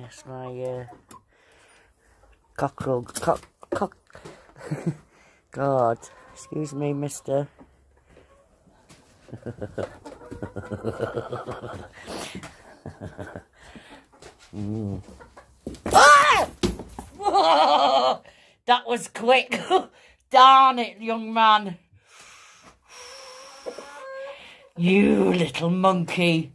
Yes, my uh, cockerel, cock, cock. God, excuse me, mister. mm. ah! that was quick. Darn it, young man. You little monkey.